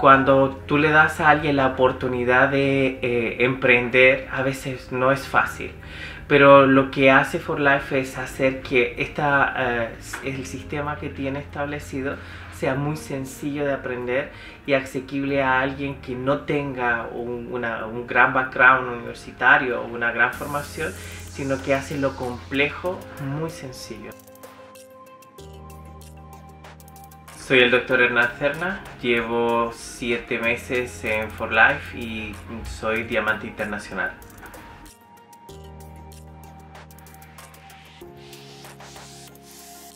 cuando tú le das a alguien la oportunidad de eh, emprender, a veces no es fácil. Pero lo que hace For Life es hacer que esta, eh, el sistema que tiene establecido sea muy sencillo de aprender y asequible a alguien que no tenga un, un gran background universitario o una gran formación, sino que hace lo complejo muy sencillo. Soy el doctor Hernán Cerna, llevo siete meses en For Life y soy diamante internacional.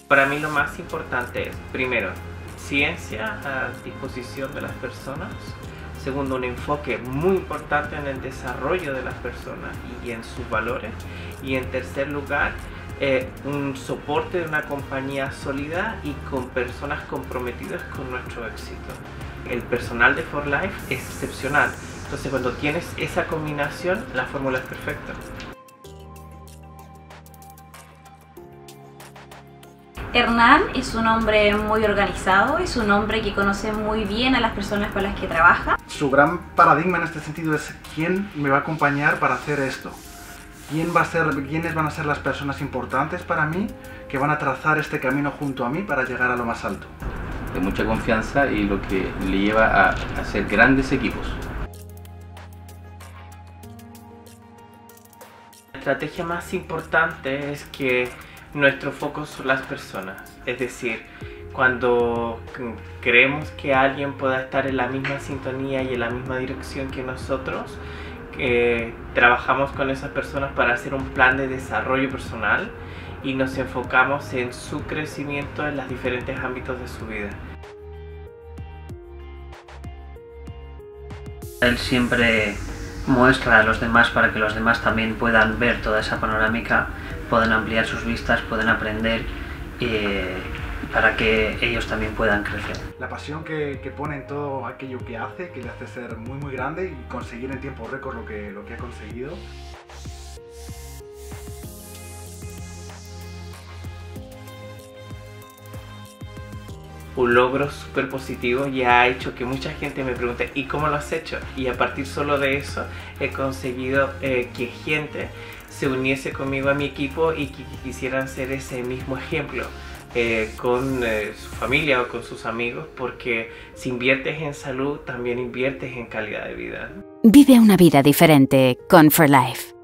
Para mí lo más importante es, primero, ciencia a disposición de las personas. Segundo, un enfoque muy importante en el desarrollo de las personas y en sus valores. Y en tercer lugar, eh, un soporte de una compañía sólida y con personas comprometidas con nuestro éxito. El personal de For Life es excepcional. Entonces cuando tienes esa combinación, la fórmula es perfecta. Hernán es un hombre muy organizado, es un hombre que conoce muy bien a las personas con las que trabaja. Su gran paradigma en este sentido es quién me va a acompañar para hacer esto. ¿Quién va a ser, ¿Quiénes van a ser las personas importantes para mí que van a trazar este camino junto a mí para llegar a lo más alto? De mucha confianza y lo que le lleva a hacer grandes equipos. La estrategia más importante es que nuestro foco son las personas. Es decir, cuando creemos que alguien pueda estar en la misma sintonía y en la misma dirección que nosotros, trabajamos con esas personas para hacer un plan de desarrollo personal y nos enfocamos en su crecimiento en los diferentes ámbitos de su vida. Él siempre muestra a los demás para que los demás también puedan ver toda esa panorámica, puedan ampliar sus vistas, puedan aprender eh, para que ellos también puedan crecer. La pasión que, que, pone en todo aquello que hace, que le hace ser muy muy grande y conseguir en tiempo récord lo que, lo que ha conseguido. un logro súper positivo y ha hecho que mucha gente me pregunte ¿y cómo lo has hecho? Y a partir solo de eso he conseguido eh, que gente se uniese conmigo a mi equipo y que quisieran ser ese mismo ejemplo. Eh, con eh, su familia o con sus amigos porque si inviertes en salud también inviertes en calidad de vida. Vive una vida diferente con For Life.